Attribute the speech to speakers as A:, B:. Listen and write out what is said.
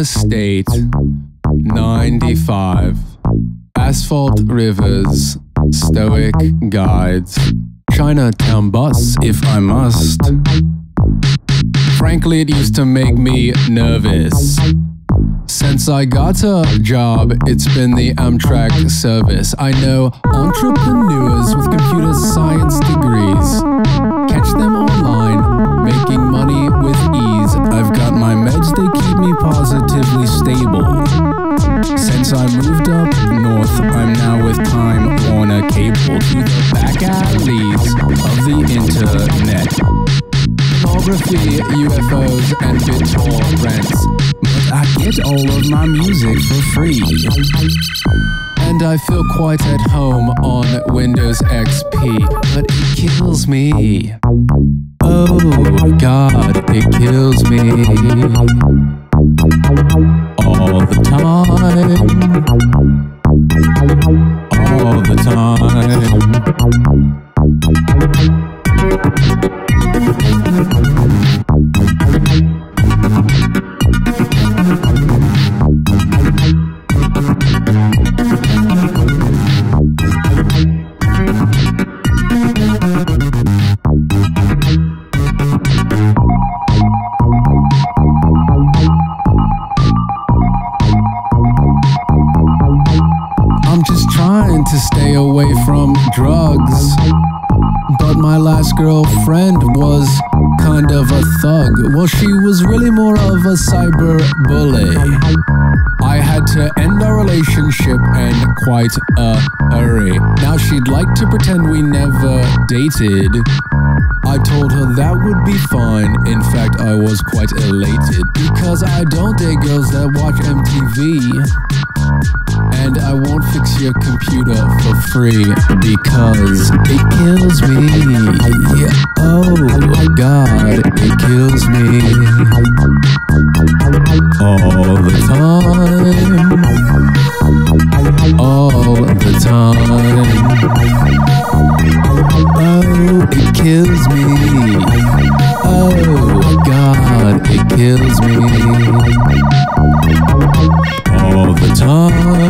A: Interstate 95. Asphalt rivers, stoic guides. Chinatown bus, if I must. Frankly, it used to make me nervous. Since I got a job, it's been the Amtrak service. I know entrepreneurs with computer science degrees. Cable to the back alleys of the internet. Pornography, UFOs, and BitTorrents. But I get all of my music for free. And I feel quite at home on Windows XP, but it kills me. Oh God, it kills me. Trying to stay away from drugs. But my last girlfriend was kind of a thug. Well, she was really more of a cyber bully. I had to end our relationship in quite a hurry. Now she'd like to pretend we never dated. I told her that would be fine. In fact, I was quite elated because I don't date girls that watch MTV. And I won't fix your computer for free because it kills me. Oh, oh my God, it kills me all the time. All the time. Oh, it kills me. Oh God, it kills me time.